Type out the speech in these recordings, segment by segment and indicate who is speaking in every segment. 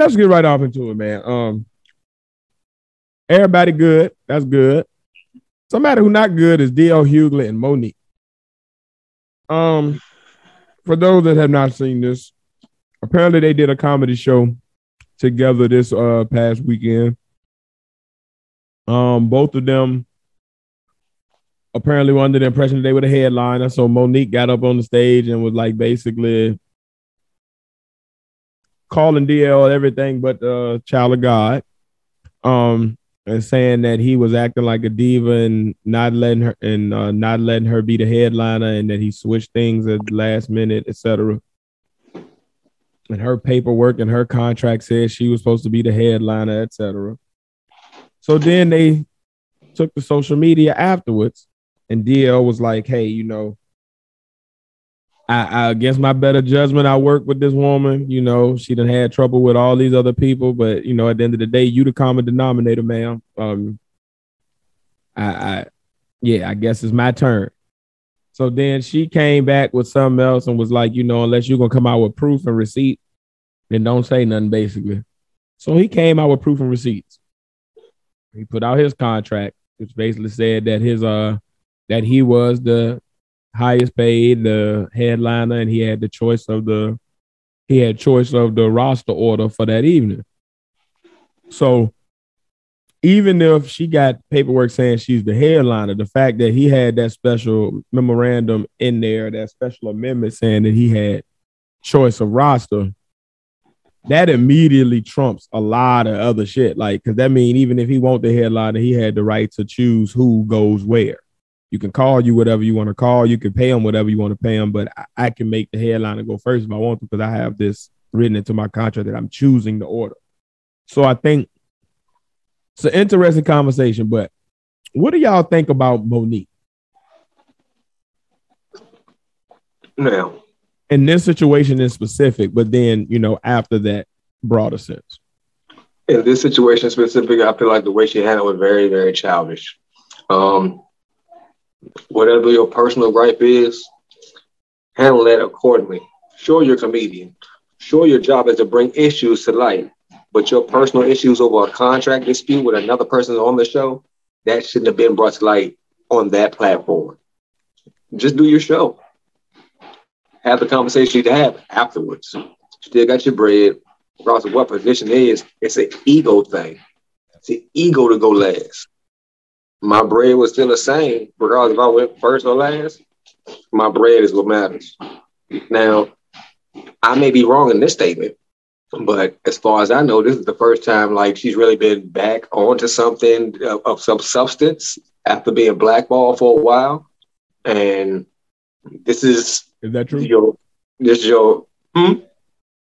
Speaker 1: let's get right off into it, man. Um, everybody good. That's good. Somebody who not good is DL Hughley and Mo'Nique. Um, for those that have not seen this, apparently they did a comedy show together this uh past weekend. Um, both of them apparently were under the impression that they were the headliner. So Mo'Nique got up on the stage and was like basically calling DL everything but uh child of God. Um and saying that he was acting like a diva and not letting her and uh, not letting her be the headliner and that he switched things at the last minute, etc. And her paperwork and her contract said she was supposed to be the headliner, etc. So then they took to social media afterwards, and DL was like, "Hey, you know, I, I, against my better judgment, I work with this woman. You know, she done had trouble with all these other people, but you know, at the end of the day, you the common denominator, ma'am. Um, I, I, yeah, I guess it's my turn. So then she came back with something else and was like, you know, unless you're gonna come out with proof and receipt, then don't say nothing, basically. So he came out with proof and receipts. He put out his contract, which basically said that his uh that he was the highest paid, the headliner, and he had the choice of the he had choice of the roster order for that evening. So even if she got paperwork saying she's the headliner, the fact that he had that special memorandum in there, that special amendment saying that he had choice of roster, that immediately trumps a lot of other shit. Like, cause that mean even if he want the headliner, he had the right to choose who goes where. You can call you whatever you want to call. You can pay them whatever you want to pay them. But I, I can make the headline and go first if I want to because I have this written into my contract that I'm choosing the order. So I think it's an interesting conversation. But what do y'all think about Mo'Nique?
Speaker 2: Now,
Speaker 1: in this situation in specific, but then you know after that broader sense.
Speaker 2: In this situation specific, I feel like the way she handled it was very, very childish. Um, whatever your personal gripe is, handle that accordingly. Sure, you're a comedian. Sure, your job is to bring issues to light, but your personal issues over a contract dispute with another person on the show, that shouldn't have been brought to light on that platform. Just do your show. Have the conversation you have afterwards. Still got your bread. Regardless of what position it is, it's an ego thing. It's an ego to go last my bread was still the same, regardless if I went first or last. My bread is what matters. Now, I may be wrong in this statement, but as far as I know, this is the first time like she's really been back onto something of, of some substance after being blackballed for a while. And this is
Speaker 1: is that true?
Speaker 2: Your, this is your hmm?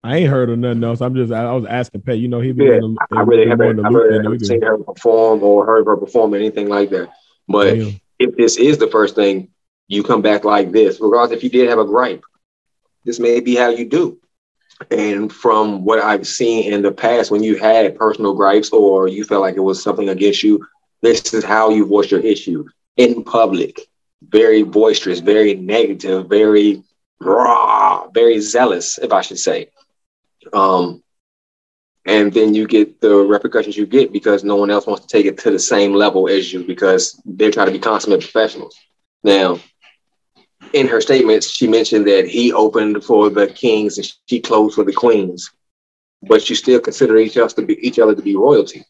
Speaker 1: I ain't heard of nothing else. I'm just I, I was asking Pat. You know, he
Speaker 2: yeah, the, I really haven't, I really haven't seen her perform or heard her perform or anything like that. But Damn. if this is the first thing you come back like this, regardless if you did have a gripe, this may be how you do. And from what I've seen in the past, when you had personal gripes or you felt like it was something against you, this is how you voice your issue in public. Very boisterous, very negative, very raw, very zealous, if I should say. Um, and then you get the repercussions you get because no one else wants to take it to the same level as you because they're trying to be consummate professionals. Now, in her statements, she mentioned that he opened for the kings and she closed for the queens, but you still consider each other to be each other to be royalty.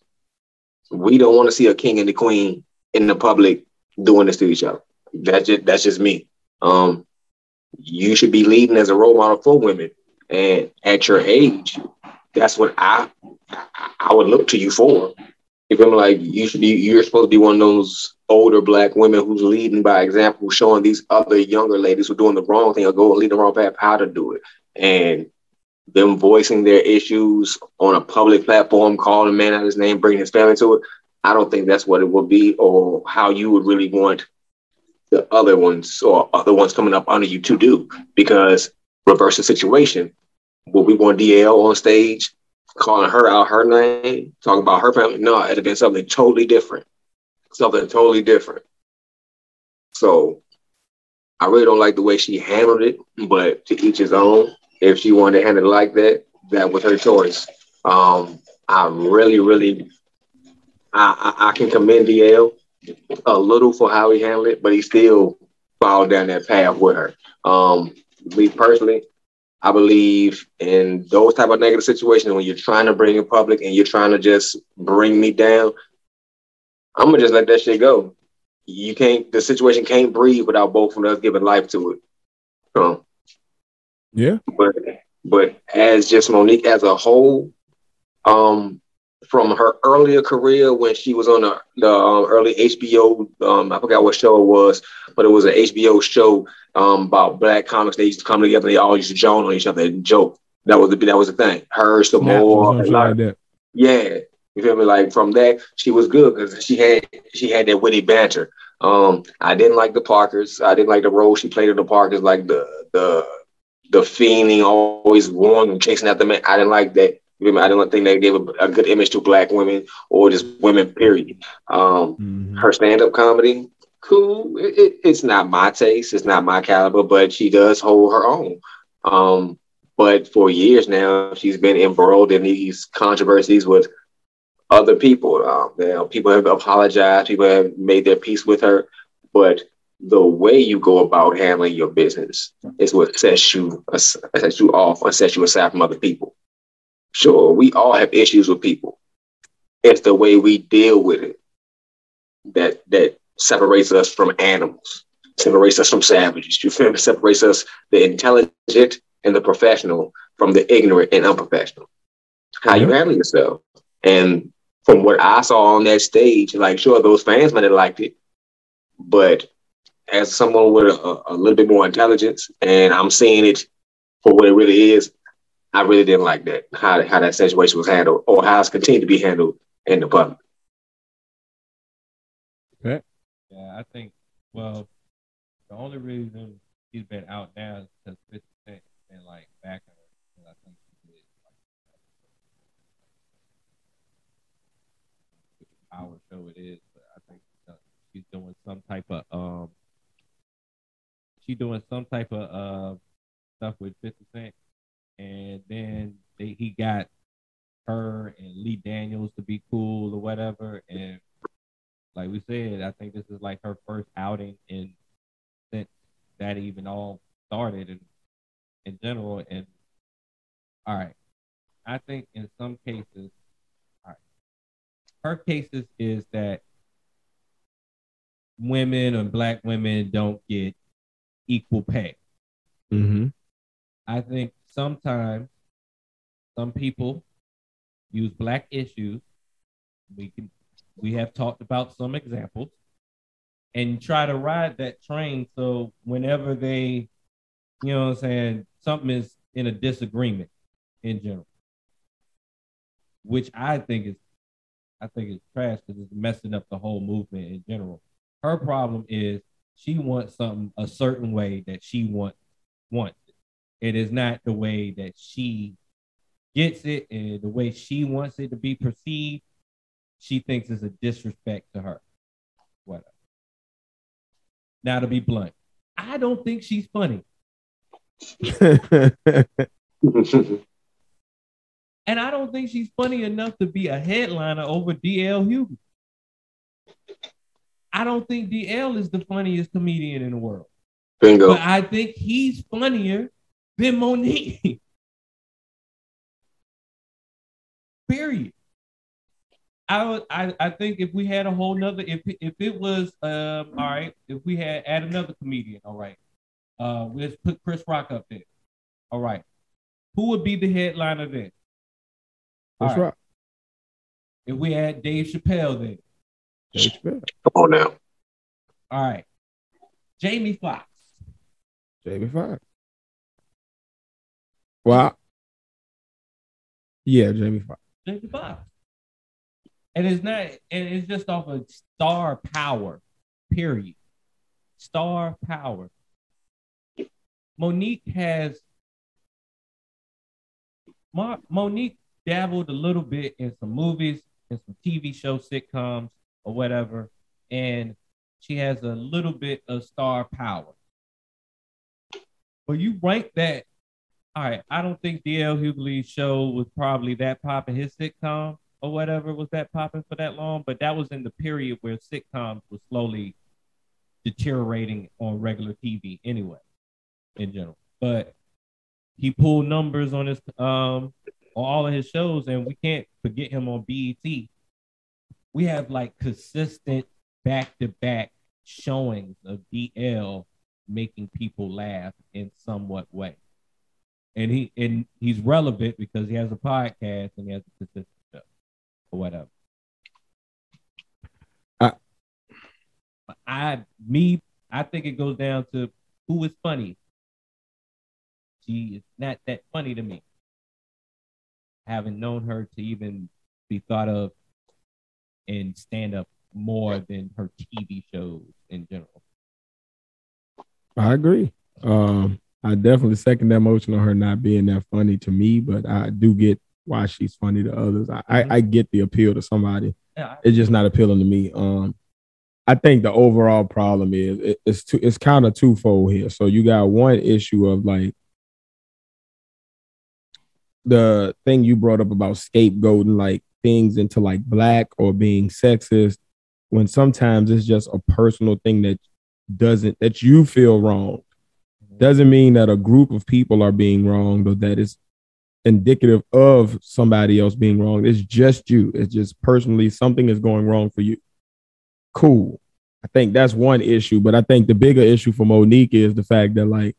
Speaker 2: We don't want to see a king and the queen in the public doing this to each other. That's just that's just me. Um, you should be leading as a role model for women. And at your age, that's what I I would look to you for. If I'm like, you should be, you're supposed to be one of those older black women who's leading by example, showing these other younger ladies who are doing the wrong thing or go lead the wrong path how to do it. And them voicing their issues on a public platform, calling a man out his name, bringing his family to it. I don't think that's what it would be or how you would really want the other ones or other ones coming up under you to do because reverse the situation. Would we want DL on stage calling her out her name, talking about her family? No, it'd have been something totally different. Something totally different. So I really don't like the way she handled it, but to each his own. If she wanted to handle it like that, that was her choice. Um, I really, really, I, I, I can commend DL a little for how he handled it, but he still followed down that path with her. Um, me personally, I believe in those type of negative situations when you're trying to bring in public and you're trying to just bring me down. I'm gonna just let that shit go. You can't. The situation can't breathe without both of us giving life to it. Um,
Speaker 1: yeah.
Speaker 2: But but as just Mo'Nique as a whole, um, from her earlier career when she was on the, the um, early HBO, um, I forgot what show it was, but it was an HBO show um, about black comics. They used to come together. They all used to joke on each other and joke. That was the that was the thing. Her, Sommore, like, like yeah. You feel me? Like from that, she was good because she had she had that witty banter. Um, I didn't like the Parkers. I didn't like the role she played in the Parkers, like the the the fiending, always warning and chasing after men. I didn't like that. I don't think they gave a, a, good image to black women or just women, period. Um, mm-hmm. Her stand up comedy, cool. It, it, it's not my taste, it's not my caliber, but she does hold her own. Um, but for years now, she's been embroiled in these controversies with other people. Um, you know, people have apologized, people have made their peace with her, but the way you go about handling your business is what sets you sets you off or sets you aside from other people. Sure, we all have issues with people. It's the way we deal with it that that separates us from animals, separates us from savages. You feel me? Separates us the intelligent and the professional from the ignorant and unprofessional. How you mm-hmm. handle yourself. And from what I saw on that stage, like sure, those fans might have liked it, but as someone with a, a little bit more intelligence, and I'm seeing it for what it really is, I really didn't like that how how that situation was handled or how it's continued to be handled in the public.
Speaker 3: Okay. Yeah, I think. Well, the only reason he's been out now is because 50 Cent has been like backing her. I think he did like power show it is, but I think she's doing some type of um. She's doing some type of uh stuff with 50 Cent and then they, he got her and Lee Daniels to be cool or whatever. And like we said, I think this is like her first outing in since that even all started in in general. And all right, I think in some cases, all right, her cases is that women and black women don't get equal pay.
Speaker 1: Mm-hmm.
Speaker 3: I think sometimes some people use black issues. We can we have talked about some examples and try to ride that train so whenever they you know I'm saying something is in a disagreement in general which I think is I think is trash because it's messing up the whole movement in general. Her problem is she wants something a certain way that she want wants it is not the way that she gets it and the way she wants it to be perceived. She thinks it's a disrespect to her. Whatever. Now to be blunt, I don't think she's funny. and I don't think she's funny enough to be a headliner over DL Hughley. I don't think DL is the funniest comedian in the world.
Speaker 2: Bingo.
Speaker 3: But I think he's funnier than Mo'Nique. Period. I, would, I I think if we had a whole nother if if it was um all right if we had add another comedian all right. Uh let's put Chris Rock up there all right. Who would be the headliner then
Speaker 1: Chris Rock.
Speaker 3: If we had Dave Chappelle then
Speaker 1: Dave Chappelle.
Speaker 2: Come on now.
Speaker 3: All right. Jamie Foxx.
Speaker 1: Jamie Foxx well, yeah, Jamie Foxx.
Speaker 3: Jamie Foxx. And it's not, and it's just off of star power, period. Star power. Mo'Nique has, Mo'Nique dabbled a little bit in some movies and some TV show sitcoms or whatever, and she has a little bit of star power. But you rank that all right, I don't think DL Hughley's show was probably that popping. His sitcom or whatever was that popping for that long, but that was in the period where sitcoms were slowly deteriorating on regular TV anyway, in general. But he pulled numbers on his um on all of his shows, and we can't forget him on BET. We have like consistent back to back showings of DL making people laugh in somewhat way. And he and he's relevant because he has a podcast and he has a consistent show or whatever. I, I me I think it goes down to who is funny. She is not that funny to me. Having known her to even be thought of in stand up more than her TV shows in general.
Speaker 1: I agree. Um, I definitely second that motion on her not being that funny to me, but I do get why she's funny to others. I, mm-hmm. I, I, get the appeal to somebody. Yeah, it's just not appealing to me. Um, I think the overall problem is it, it's two, it's kind of twofold here. So you got one issue of like the thing you brought up about scapegoating like things into like black or being sexist when sometimes it's just a personal thing that doesn't that you feel wrong doesn't mean that a group of people are being wronged or that it's indicative of somebody else being wrong. It's just you. It's just personally something is going wrong for you. Cool. I think that's one issue, but I think the bigger issue for Mo'Nique is the fact that like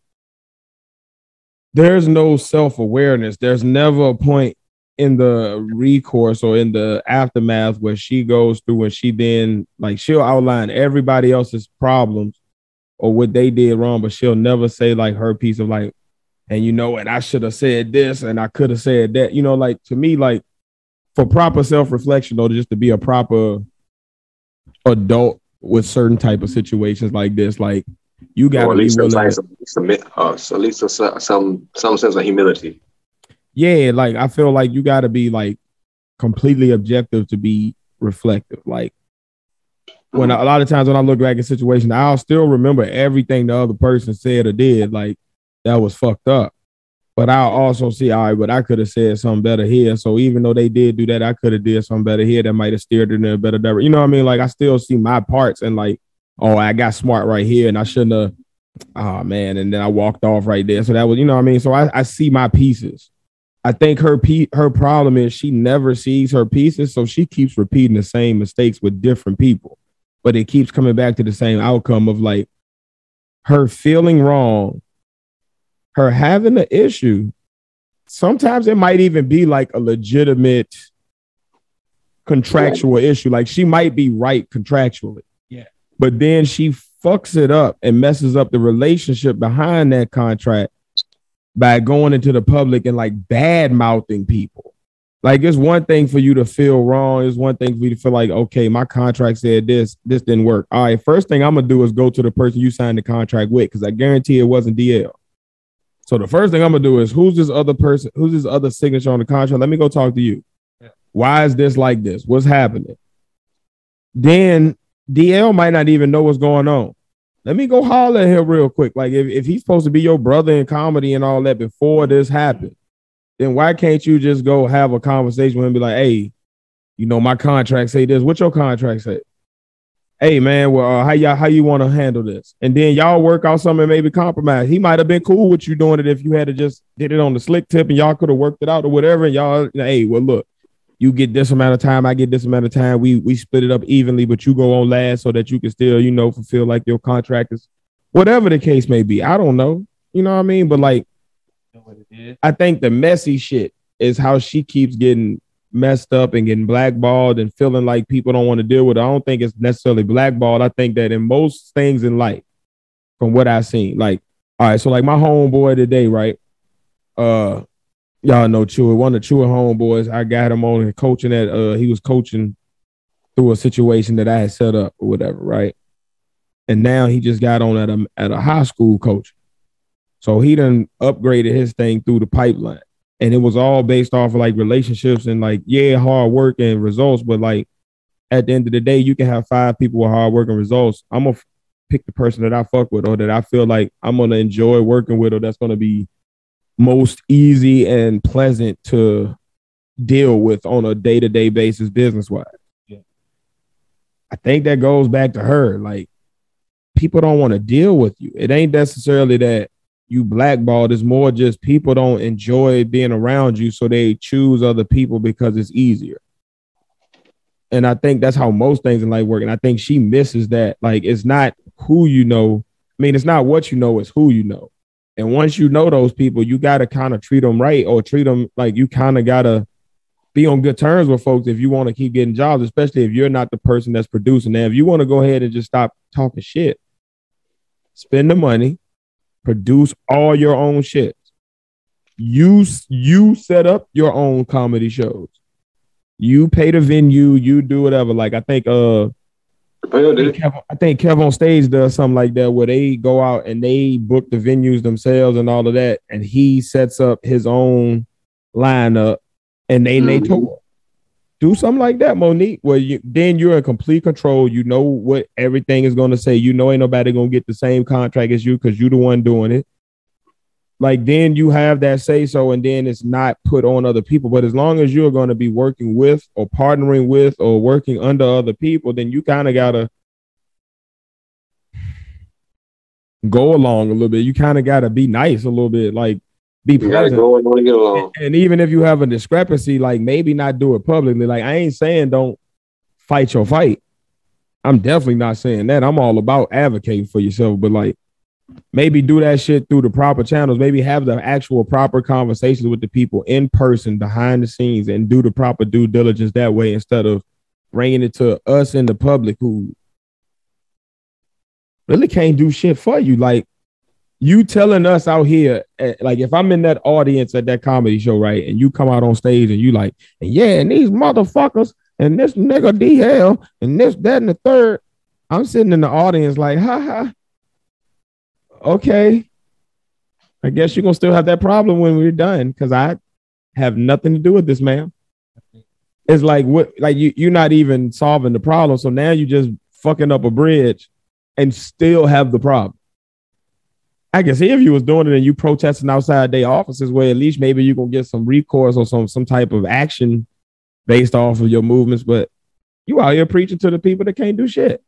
Speaker 1: there's no self-awareness. There's never a point in the recourse or in the aftermath where she goes through and she then like she'll outline everybody else's problems or what they did wrong, but she'll never say like her piece of like, and you know what, I should have said this and I could have said that. You know, like to me, like for proper self-reflection or just to be a proper adult with certain type of situations like this, like you got to be willing.
Speaker 2: Some, uh, at least some some some sense of humility
Speaker 1: yeah, like I feel like you got to be like completely objective to be reflective. Like when a lot of times when I look back at situations, I'll still remember everything the other person said or did. Like that was fucked up. But I'll also see, all right, but I could have said something better here. So even though they did do that, I could have did something better here that might have steered it in a better direction. You know what I mean? Like I still see my parts and like, oh, I got smart right here and I shouldn't have. Oh man, and then I walked off right there. So that was, you know what I mean? So I, I see my pieces. I think her pe- her problem is she never sees her pieces, so she keeps repeating the same mistakes with different people. But it keeps coming back to the same outcome of like her feeling wrong, her having an issue. Sometimes it might even be like a legitimate contractual issue. Like she might be right contractually.
Speaker 3: Yeah.
Speaker 1: But then she fucks it up and messes up the relationship behind that contract by going into the public and like bad mouthing people. Like it's one thing for you to feel wrong. It's one thing for you to feel like, okay, my contract said this, this didn't work. All right, first thing I'm gonna do is go to the person you signed the contract with, because I guarantee it wasn't DL. So the first thing I'm gonna do is who's this other person, who's this other signature on the contract? Let me go talk to you. Yeah. Why is this like this? What's happening? Then DL might not even know what's going on let me go holler at him real quick. Like if, if he's supposed to be your brother in comedy and all that before this happened, then why can't you just go have a conversation with him and be like, hey, you know, my contract say this. What your contract say? Hey man, well, uh, how y'all how you want to handle this? And then y'all work out something, maybe compromise. He might have been cool with you doing it if you had to just did it on the slick tip and y'all could have worked it out or whatever. And y'all, hey, well, look, you get this amount of time, I get this amount of time. We we split it up evenly, but you go on last so that you can still, you know, fulfill like your contract is whatever the case may be. I don't know. You know what I mean? But like I think the messy shit is how she keeps getting messed up and getting blackballed and feeling like people don't want to deal with it. I don't think it's necessarily blackballed. I think that in most things in life, from what I've seen, like, all right, so like my homeboy today, right? Uh y'all know Chewy, one of the Chewy homeboys. I got him on and coaching at uh he was coaching through a situation that I had set up or whatever, right? And now he just got on at a at a high school coach. So he done upgraded his thing through the pipeline. And it was all based off of like relationships and like, yeah, hard work and results. But like at the end of the day, you can have five people with hard work and results. I'm gonna pick the person that I fuck with or that I feel like I'm gonna enjoy working with or that's gonna be most easy and pleasant to deal with on a day-to-day basis business wise. Yeah. I think that goes back to her. Like people don't want to deal with you. It ain't necessarily that you blackballed. It's more just people don't enjoy being around you, so they choose other people because it's easier. And I think that's how most things in life work. And I think she misses that. Like it's not who you know. I mean, it's not what you know, it's who you know. And once you know those people, you got to kind of treat them right or treat them like you kind of got to be on good terms with folks if you want to keep getting jobs, especially if you're not the person that's producing. Now, if you want to go ahead and just stop talking shit, spend the money, produce all your own shit. You you set up your own comedy shows. You pay the venue, you do whatever. Like I think uh I think, Kev, I think Kev on stage does something like that where they go out and they book the venues themselves and all of that, and he sets up his own lineup and they mm-hmm. they tour. Do something like that, Mo'Nique, where you then you're in complete control. You know what everything is gonna say. You know ain't nobody gonna get the same contract as you because you're the one doing it. Like then you have that say so, and then it's not put on other people. But as long as you're gonna be working with or partnering with or working under other people, then you kind of gotta go along a little bit. You kind of gotta be nice a little bit. Like be present. Go and, and even if you have a discrepancy, like maybe not do it publicly. Like I ain't saying don't fight your fight. I'm definitely not saying that. I'm all about advocating for yourself, but like maybe do that shit through the proper channels. Maybe have the actual proper conversations with the people in person behind the scenes and do the proper due diligence that way instead of bringing it to us in the public who really can't do shit for you. Like you telling us out here, eh, like if I'm in that audience at that comedy show, right, and you come out on stage and you like, yeah, and these motherfuckers and this nigga D hell and this, that, and the third, I'm sitting in the audience like, ha ha. Okay. I guess you're gonna still have that problem when we're done because I have nothing to do with this, man. It's like what like you you're not even solving the problem. So now you're just fucking up a bridge and still have the problem. I can see if you was doing it and you protesting outside their offices, where at least maybe you gonna get some recourse or some some type of action based off of your movements. But you out here preaching to the people that can't do shit.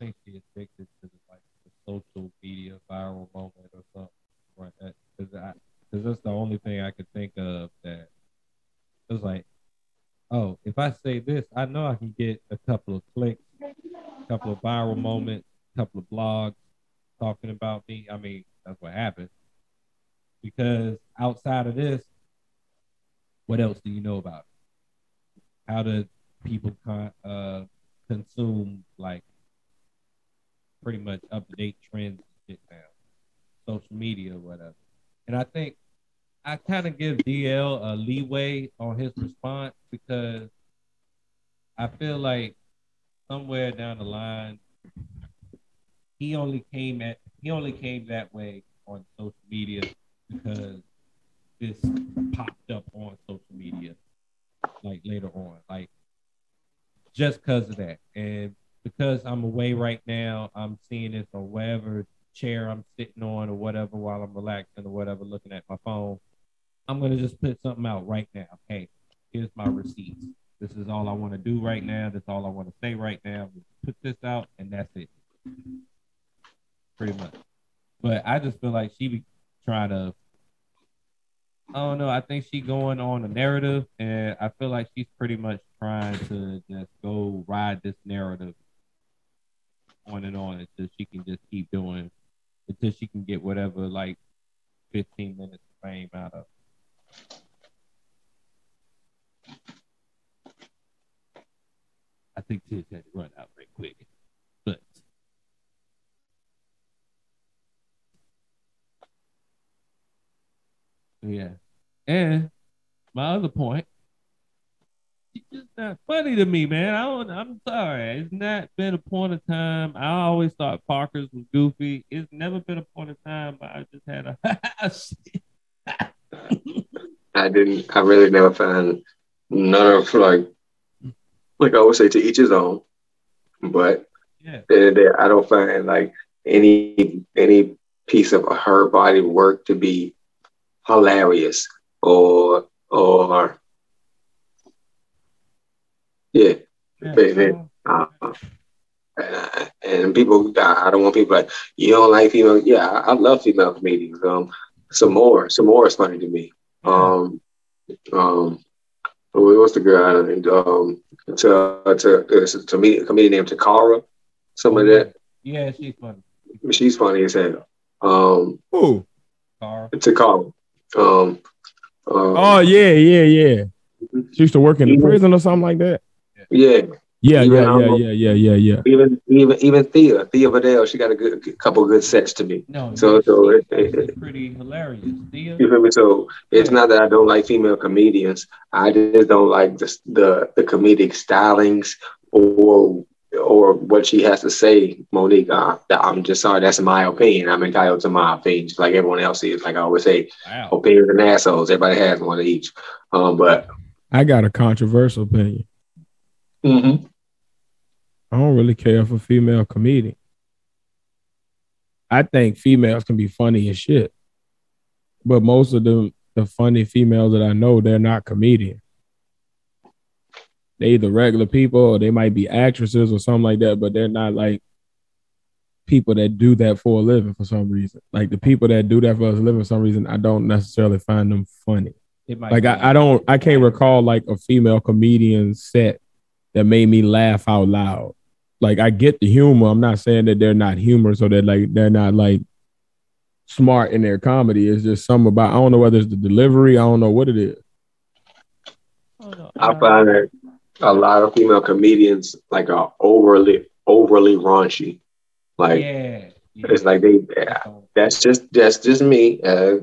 Speaker 3: I think she addicted to the, like the social media viral moment or something? Because that's the only thing I could think of that it was like, oh, if I say this, I know I can get a couple of clicks, a couple of viral moments, a couple of blogs talking about me. I mean, that's what happened. Because outside of this, what else do you know about it? How do people con- uh, consume like pretty much up to date trends shit now, social media whatever? And I think I kind of give DL a leeway on his response because I feel like somewhere down the line he only came at he only came that way on social media because this popped up on social media like later on like just because of that. And because i'm away right now i'm seeing this on whatever chair i'm sitting on or whatever while i'm relaxing or whatever looking at my phone i'm going to just put something out right now. Hey here's my receipts. This is all i want to do right now. That's all i want to say right now. Put this out and that's it pretty much. But I just feel like she be trying to. I don't know. I think she going on a narrative, and I feel like she's pretty much trying to just go ride this narrative on and on until she can just keep doing, until she can get whatever like fifteen minutes of fame out of. I think Tish had to run out right quick. Yeah. And my other point, it's just not funny to me, man. I don't, I'm sorry. It's not been a point of time. I always thought Parker's was goofy. It's never been a point of time. But I just had a.
Speaker 2: I didn't. I really never found none of like, like I always say, to each his own. But yeah, I don't find like any any piece of her body work to be hilarious or or yeah, yeah. Uh, and people, I don't want people like you don't like female. Yeah, I, I love female comedians. Um, Sommore, some more is funny to me. Um, um, what's the girl? Um, to to to, to me, a comedian named Takara, some of that.
Speaker 3: Yeah, she's funny.
Speaker 2: She's funny as hell. Um,
Speaker 1: Who?
Speaker 2: Takara. Um, um,
Speaker 1: oh yeah, yeah, yeah. She used to work in the prison or something like that.
Speaker 2: Yeah.
Speaker 1: Yeah, even, yeah, um, yeah, yeah, yeah, yeah,
Speaker 2: Even even even Thea, Thea Vidale, she got a good a couple good sets to me.
Speaker 3: No,
Speaker 2: so so
Speaker 3: it, it, pretty hilarious. Thea.
Speaker 2: You feel me? So it's not that I don't like female comedians. I just don't like the the, the comedic stylings or or what she has to say, Mo'Nique. Uh, I'm just sorry, that's my opinion. I'm entitled to my opinion, just like everyone else is. Like I always say, wow. opinions and assholes. Everybody has one of each. Um, but
Speaker 1: I got a controversial opinion.
Speaker 2: Mm-hmm. I
Speaker 1: don't really care for female comedian. I think females can be funny as shit, but most of the the funny females that I know, they're not comedians. They either regular people or they might be actresses or something like that, but they're not like people that do that for a living for some reason. Like the people that do that for a living for some reason, I don't necessarily find them funny. Like I, I don't I can't recall like a female comedian set that made me laugh out loud. Like I get the humor. I'm not saying that they're not humorous or that like they're not like smart in their comedy. It's just something about I don't know whether it's the delivery. I don't know what it is.
Speaker 2: I find that a lot of female comedians like are overly overly raunchy. Like yeah, yeah. it's like they yeah, that's just that's just me. Uh,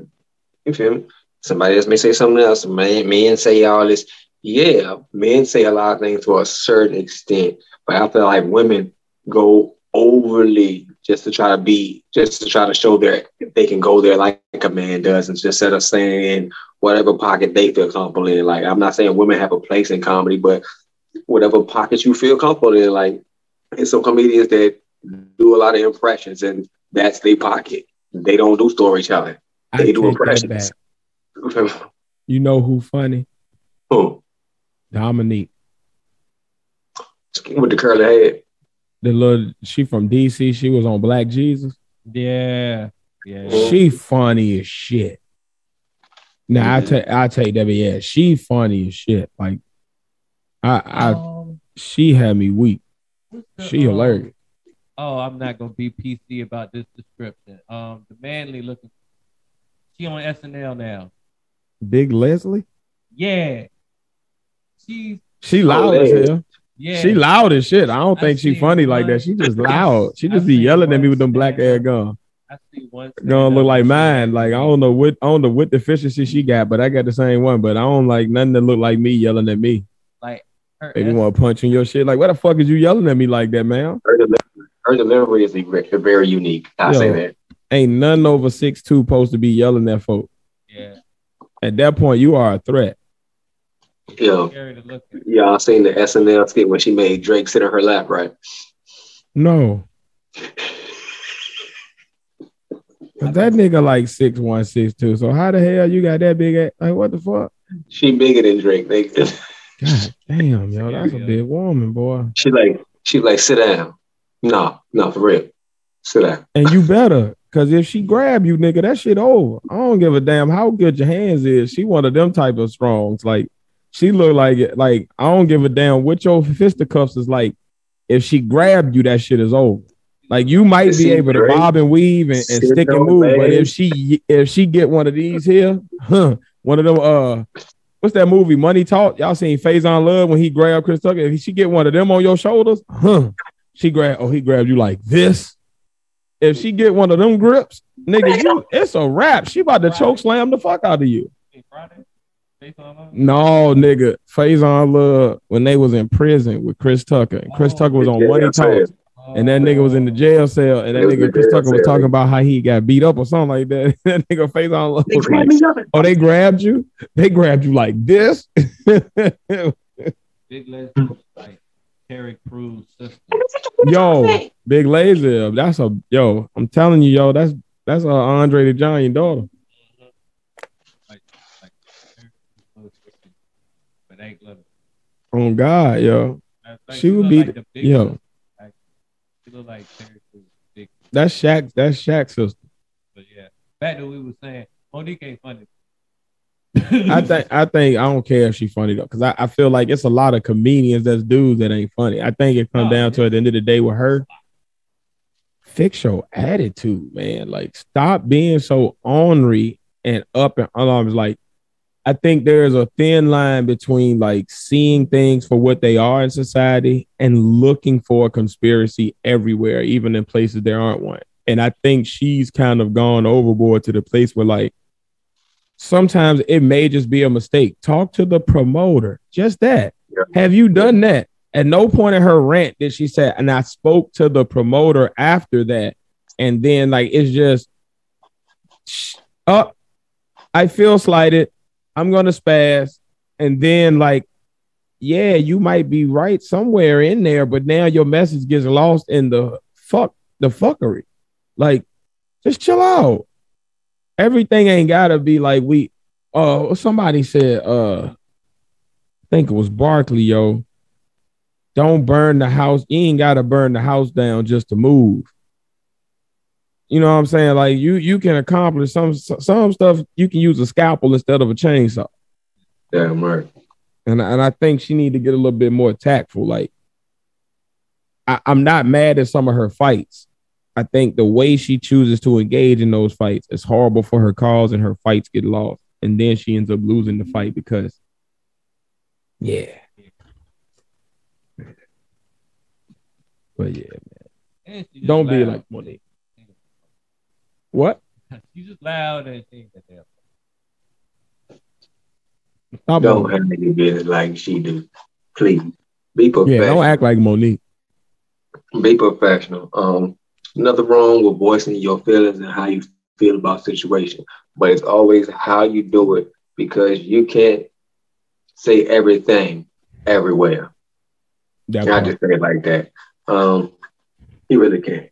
Speaker 2: you feel me? Somebody else may say something else. Man, men say all this yeah, men say a lot of things to a certain extent, but I feel like women go overly just to try to be, just to try to show their they can go there like a man does, and just set of staying in whatever pocket they feel comfortable in. Like I'm not saying women have a place in comedy, but whatever pocket you feel comfortable in, like there's some comedians that do a lot of impressions, and that's their pocket. They don't do storytelling; they I do impressions.
Speaker 1: you know who funny?
Speaker 2: Who?
Speaker 1: Dominique.
Speaker 2: With the curly head.
Speaker 1: The little she from DC, she was on Black Jesus.
Speaker 3: Yeah. Yeah.
Speaker 1: She funny as shit. Now I mm-hmm. take I take that, but yeah, she funny as shit. Like I I um, she had me weak. She um, hilarious.
Speaker 3: Oh, I'm not gonna be PC about this description. Um, the manly looking. She on SNL now.
Speaker 1: Big Leslie.
Speaker 3: Yeah, she's
Speaker 1: she loud as hell. Yeah. She loud as shit. I don't think she funny like that. She just loud. She just be yelling at me with them black air gun. I see one. Gonna look like mine. Like I don't know what I don't know what deficiency she got, but I got the same one. But I don't like nothing that look like me yelling at me.
Speaker 3: Like
Speaker 1: her Maybe want to punch in your shit. Like what the fuck is you yelling at me like that, man?
Speaker 2: Her delivery, her delivery is very unique. I say that.
Speaker 1: Ain't none over six two supposed to be yelling at folk.
Speaker 3: Yeah.
Speaker 1: At that point, you are a threat.
Speaker 2: Yeah. Yeah, I seen the SNL skit when she made Drake sit on her lap, right?
Speaker 1: No. But that nigga like six one six two. So how the hell you got that big? At, like what the fuck?
Speaker 2: She bigger than Drake. They,
Speaker 1: God damn, yo, that's a big woman, boy.
Speaker 2: She like she like sit down. No, no, for real. Sit down.
Speaker 1: And you better, cause if she grab you, nigga, that shit over. I don't give a damn how good your hands is. She one of them type of strongs. Like she look like it. Like I don't give a damn what your fisticuffs is like. If she grabbed you, that shit is over. Like you might be able to bob and weave and, and stick and move, but if she if she get one of these here, huh? One of them uh what's that movie? Money Talk. Y'all seen Faizon Love when he grabbed Chris Tucker? If she get one of them on your shoulders, huh? She grab oh, he grabbed you like this. If she get one of them grips, nigga, you it's a wrap. She about to choke slam the fuck out of you. No, nigga. Faizon Love when they was in prison with Chris Tucker. And Chris oh, Tucker was on Money Talk and that nigga was in the jail cell, and that nigga Chris Tucker was talking about how he got beat up or something like that. that nigga Faizon like, oh, they grabbed you. They grabbed you like this.
Speaker 3: Big laser, like Terry
Speaker 1: Yo, Big Lazy, that's a yo. I'm telling you, yo, that's that's a Andre the Giant daughter. Oh God, yo, she would be, like yo.
Speaker 3: Look like.
Speaker 1: That's Shaq. That's Shaq's sister.
Speaker 3: But yeah, back to what we were saying. Mo'Nique ain't funny.
Speaker 1: I think I think I don't care if she's funny though, because I, I feel like it's a lot of comedians that's dudes that ain't funny. I think it comes oh, down yeah. to at the end of the day with her. Fix your attitude, man. Like stop being so ornery and up in arms. Like I think there's a thin line between like seeing things for what they are in society and looking for a conspiracy everywhere, even in places there aren't one. And I think she's kind of gone overboard to the place where like sometimes it may just be a mistake. Talk to the promoter. Just that. Yeah. Have you done that? At no point in her rant did she say, and I spoke to the promoter after that. And then like it's just up. Oh, I feel slighted. I'm gonna spaz. And then like, yeah, you might be right somewhere in there, but now your message gets lost in the fuck the fuckery. Like, just chill out everything ain't gotta be like we uh somebody said uh I think it was Barkley, yo. Don't burn the house. You ain't gotta burn the house down just to move. You know what I'm saying? Like you you can accomplish some some stuff you can use a scalpel instead of a chainsaw.
Speaker 2: Damn right.
Speaker 1: And and I think she need to get a little bit more tactful. Like I, I'm not mad at some of her fights. I think the way she chooses to engage in those fights is horrible for her cause, and her fights get lost, and then she ends up losing the fight because, yeah. But yeah, man. Don't be like Mo'Nique. What?
Speaker 3: She's just loud and things that they
Speaker 2: Don't have to business like she do. Please be professional.
Speaker 1: Yeah, don't act like Mo'Nique.
Speaker 2: Be professional. Um, nothing wrong with voicing your feelings and how you feel about situation, but it's always how you do it because you can't say everything everywhere. That I just say it like that. Um, you really can't.